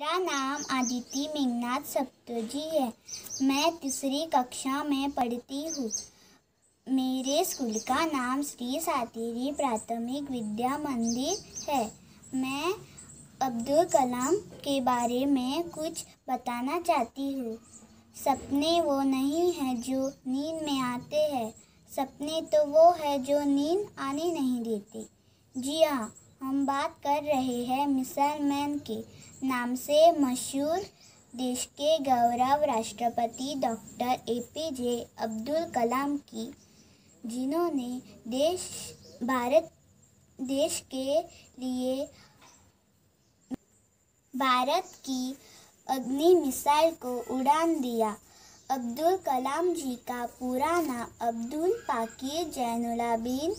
मेरा नाम आदिति मेघनाथ सप्तोजी है। मैं तीसरी कक्षा में पढ़ती हूँ। मेरे स्कूल का नाम श्री सातिरी प्राथमिक विद्या मंदिर है। मैं अब्दुल कलाम के बारे में कुछ बताना चाहती हूँ। सपने वो नहीं हैं जो नींद में आते हैं। सपने तो वो है जो नींद आने नहीं देते। जी हाँ हम बात कर रहे हैं मिसाइल मैन के नाम से मशहूर देश के गौरव राष्ट्रपति doctor A P J Abdul Kalam की, जिन्होंने देश, भारत, देश के लिए भारत की अग्नि मिसाइल को उड़ान दिया। अब्दुल कलाम जी का पूरा नाम अब्दुल पाकिर जैनुलाबीन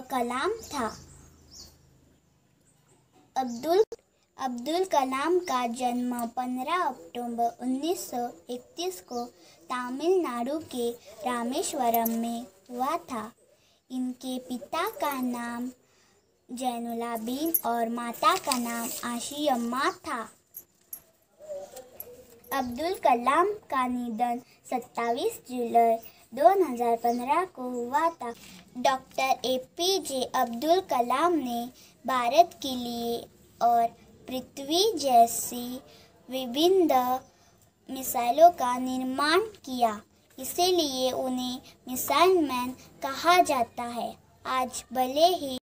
कलाम था। अब्दुल अब्दुल कलाम का जन्म 15 अक्टूबर 1931 को तमिलनाडु के रामेश्वरम में हुआ था। इनके पिता का नाम जैनुलाबीन और माता का नाम आशियम्मा था। अब्दुल कलाम का निधन 27 जुलाई 2015 को हुआ था। Doctor A P J Abdul Kalam ने भारत के लिए और पृथ्वी जैसी विभिन्न मिसाइलों का निर्माण किया। इसीलिए उन्हें मिसाइल मैन कहा जाता है। आज भले ही